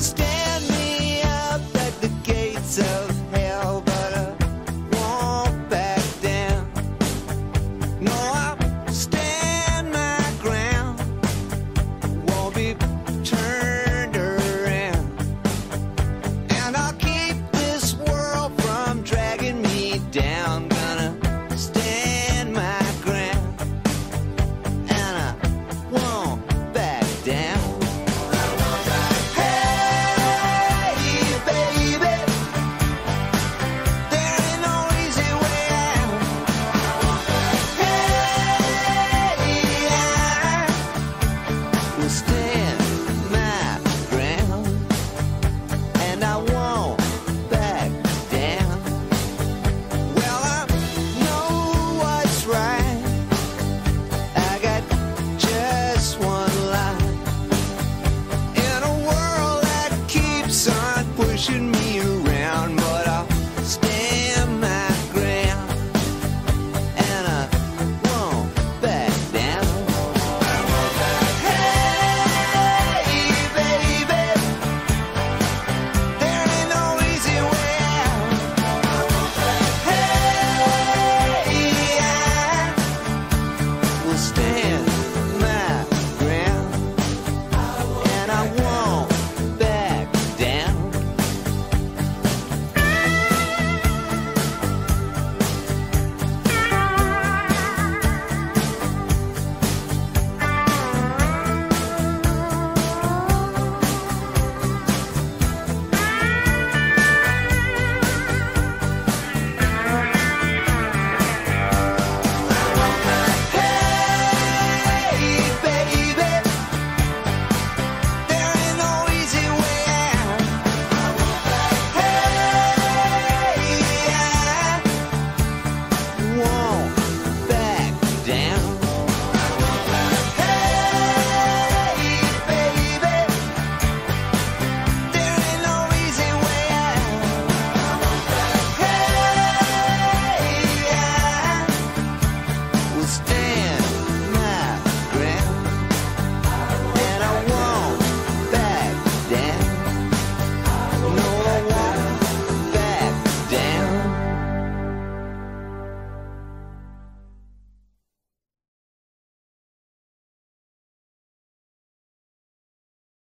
Stand.